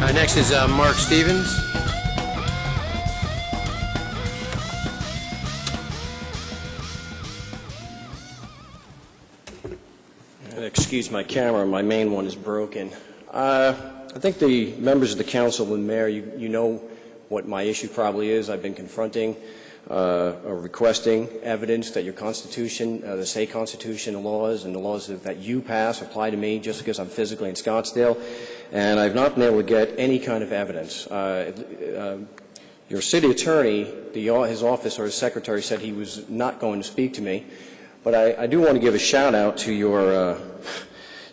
Uh, Next is uh, Marc Stevens. Excuse my camera, my main one is broken. Uh, I think the members of the council and mayor, you you know what my issue probably is. I've been confronting uh, or requesting evidence that your Constitution, uh, the state Constitution laws and the laws that you pass apply to me just because I'm physically in Scottsdale, and I've not been able to get any kind of evidence. Uh, uh, Your city attorney, the- his office or his secretary said he was not going to speak to me, but I, I do want to give a shout out to your, uh,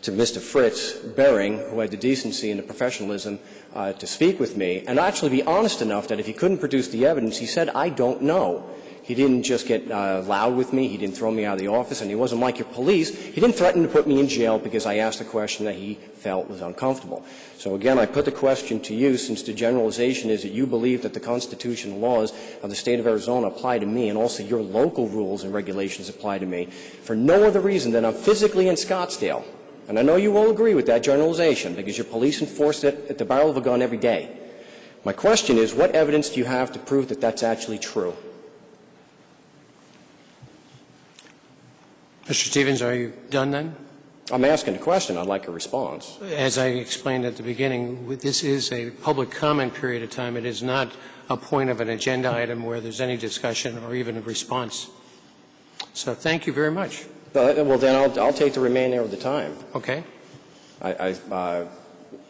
to Mr. Fritz Behring, who had the decency and the professionalism uh, to speak with me, and actually be honest enough that if he couldn't produce the evidence, he said, I don't know. He didn't just get uh, loud with me, he didn't throw me out of the office, and he wasn't like your police. He didn't threaten to put me in jail because I asked a question that he felt was uncomfortable. So again, I put the question to you, since the generalization is that you believe that the Constitution and laws of the state of Arizona apply to me, and also your local rules and regulations apply to me, for no other reason than I'm physically in Scottsdale. And I know you will agree with that generalization, because your police enforce it at the barrel of a gun every day. My question is, what evidence do you have to prove that that's actually true? Mr. Stevens, are you done then? I'm asking a question. I'd like a response. As I explained at the beginning, this is a public comment period of time. It is not a point of an agenda item where there's any discussion or even a response. So thank you very much. Uh, Well, then I'll, I'll take the remainder of the time. Okay? I, I, uh,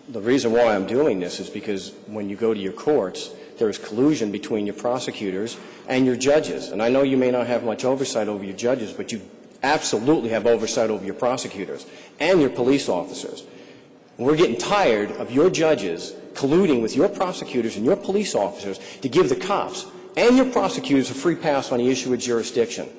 the reason why I'm doing this is because when you go to your courts, there is collusion between your prosecutors and your judges. And I know you may not have much oversight over your judges, but you absolutely have oversight over your prosecutors and your police officers. We're getting tired of your judges colluding with your prosecutors and your police officers to give the cops and your prosecutors a free pass on the issue of jurisdiction.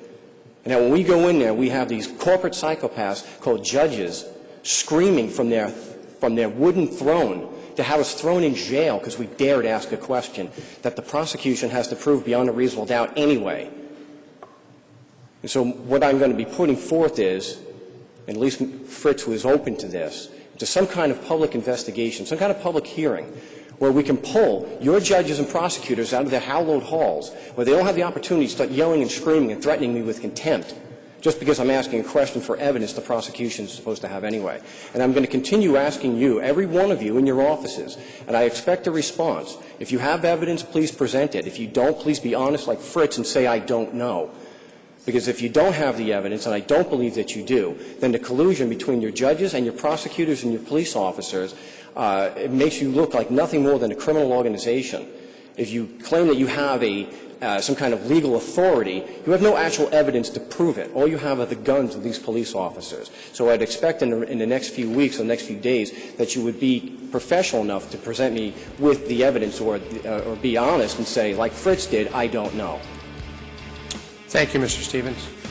And that when we go in there, we have these corporate psychopaths called judges screaming from their, from their wooden throne to have us thrown in jail because we dared ask a question that the prosecution has to prove beyond a reasonable doubt anyway. And so what I'm going to be putting forth is, and at least Fritz was open to this, to some kind of public investigation, some kind of public hearing, where we can pull your judges and prosecutors out of their hallowed halls, where they don't have the opportunity to start yelling and screaming and threatening me with contempt, just because I'm asking a question for evidence the prosecution is supposed to have anyway. And I'm going to continue asking you, every one of you in your offices, and I expect a response. If you have evidence, please present it. If you don't, please be honest like Fritz and say, I don't know. Because if you don't have the evidence, and I don't believe that you do, then the collusion between your judges and your prosecutors and your police officers, uh, it makes you look like nothing more than a criminal organization. If you claim that you have a, uh, some kind of legal authority, you have no actual evidence to prove it. All you have are the guns of these police officers. So I'd expect in the, in the next few weeks or the next few days that you would be professional enough to present me with the evidence or, uh, or be honest and say, like Fritz did, I don't know. Thank you, Mr. Stevens.